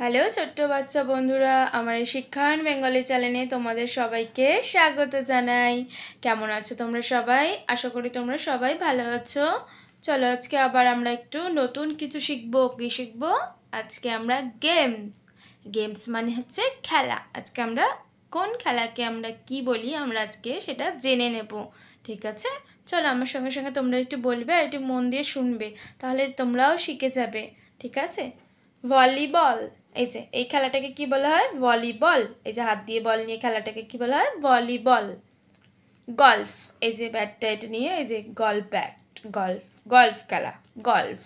Hello ছোট্ট বাচ্চা বন্ধুরা, আমার এই শিক্ষায়ন বেঙ্গলি চ্যানেলে তোমাদের সবাইকে স্বাগত জানাই। কেমন আছো তোমরা সবাই? আশা করি তোমরা সবাই ভালো আছো। চলো আজকে আবার আমরা একটু নতুন কিছু শিখব। কী শিখব? আজকে আমরা গেমস। গেমস মানে হচ্ছে খেলা। আজকে আমরা কোন খেলাকে আমরা কি বলি আমরা আজকে সেটা জেনে নেব, ঠিক আছে? চলো আমার সঙ্গে সঙ্গে তোমরা একটু বলবে আর একটু মন দিয়ে শুনবে, তাহলে তোমরাও শিখে যাবে, ঠিক আছে? ভলিবল। এই যে, এই খেলাটাকে কি বলা হয়? ভলিবল। এই যে, হাত দিয়ে বল নিয়ে খেলাটাকে কি বলা হয়? ভলিবল। গল্ফ। এই যে, ব্যাটটা এটা নিয়ে, এই যে, গল্ফ ব্যাট, গল্ফ গল্ফ খেলা, গল্ফ।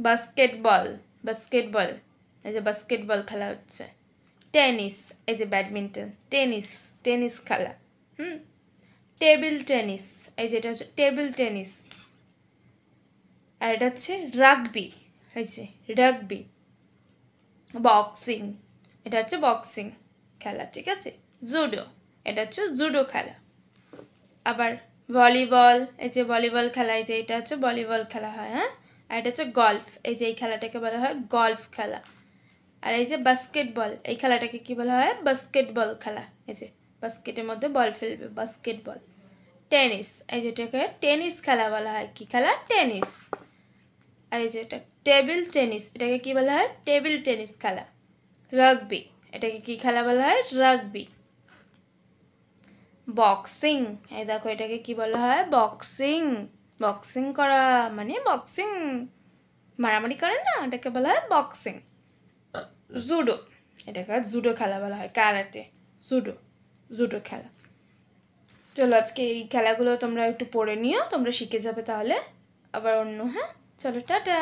Basketball basketball. এই যে, বাস্কেটবল খেলা হচ্ছে। টেনিস। এই যে, ব্যাডমিন্টন। টেনিস টেনিস খেলা। হুম? Table tennis. এই যেটা হচ্ছে টেবিল টেনিস। আর এটা হচ্ছে রাগবি। এই যে, রাগবি। বক্সিং। এটা হচ্ছে বক্সিং খেলা, ঠিক আছে? জুডো, এটা হচ্ছে জুডো খেলা। আবার ভলিবল, এই যে ভলিবল খেলা, এই যে এটা হচ্ছে ভলিবল খেলা হয় হ্যাঁ? আর এটা হচ্ছে গল্ফ, এই যে এই খেলাটাকে বলা হয় গল্ফ খেলা। আর এই যে বাস্কেটবল, এই খেলাটাকে কি বলা হয়? বাস্কেটবল খেলা, এই যে বাস্কেটের মধ্যে বল ফেলবে, বাস্কেটবল। টেনিস, এই যেটাকে টেনিস খেলা বলা হয়। কি খেলা? টেনিস। আর এই যে এটা টেবিল টেনিস এটাকে কি বলা হয়? টেবিল টেনিস খেলা। রাগবি এটাকে কি খেলা বলা হয়? রাগবি বক্সিং এই দেখো এটাকে কি বলা হয়? বক্সিং বক্সিং করা মানে বক্সিং মারামারি করে না? এটাকে বলা হয় বক্সিং জুডো এটাকে জুডো খেলা বলা হয় কারাতে জুডো জুডো খেলা। চলো আজকে এই খেলাগুলো তোমরা একটু পড়ে নিও, তোমরা শিখে যাবে তাহলে। আবার অন্য হ্যাঁ? চলো টাটা